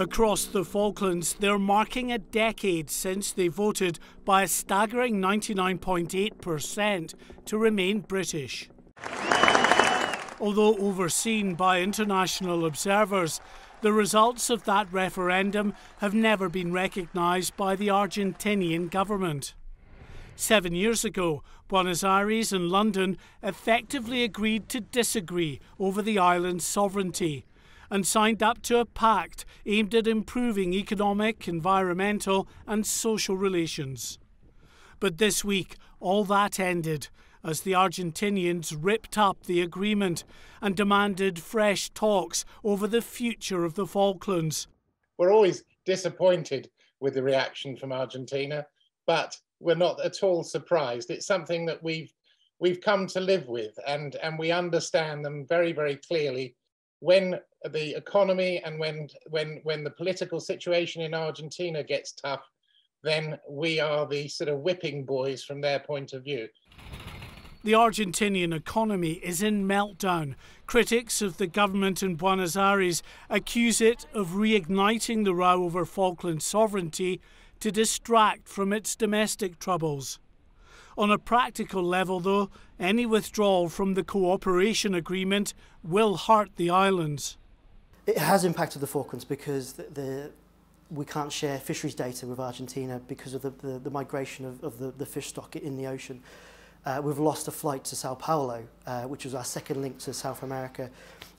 Across the Falklands, they're marking a decade since they voted by a staggering 99.8% to remain British. Although overseen by international observers, the results of that referendum have never been recognised by the Argentinian government. Seven years ago, Buenos Aires and London effectively agreed to disagree over the island's sovereignty and signed up to a pact aimed at improving economic, environmental, and social relations. But this week, all that ended as the Argentinians ripped up the agreement and demanded fresh talks over the future of the Falklands. We're always disappointed with the reaction from Argentina, but we're not at all surprised. It's something that we've we've come to live with and, and we understand them very, very clearly when the economy and when when when the political situation in Argentina gets tough, then we are the sort of whipping boys from their point of view. The Argentinian economy is in meltdown. Critics of the government in Buenos Aires accuse it of reigniting the row over Falkland sovereignty to distract from its domestic troubles. On a practical level, though, any withdrawal from the cooperation agreement will hurt the islands. It has impacted the Falklands because the, the, we can't share fisheries data with Argentina because of the, the, the migration of, of the, the fish stock in the ocean. Uh, we've lost a flight to Sao Paulo, uh, which was our second link to South America.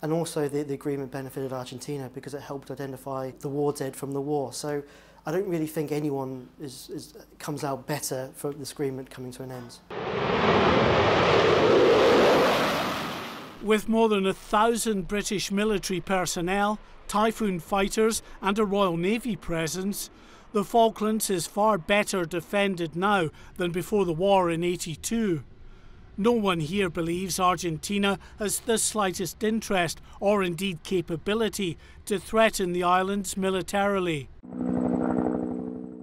And also the, the agreement benefited Argentina because it helped identify the war dead from the war. So I don't really think anyone is, is, comes out better for this agreement coming to an end. With more than a thousand British military personnel, Typhoon fighters, and a Royal Navy presence, the Falklands is far better defended now than before the war in 82. No one here believes Argentina has the slightest interest or indeed capability to threaten the islands militarily.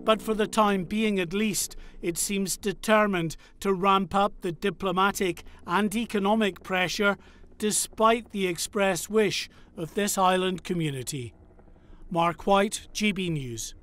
But for the time being at least, it seems determined to ramp up the diplomatic and economic pressure despite the expressed wish of this island community. Mark White, GB News.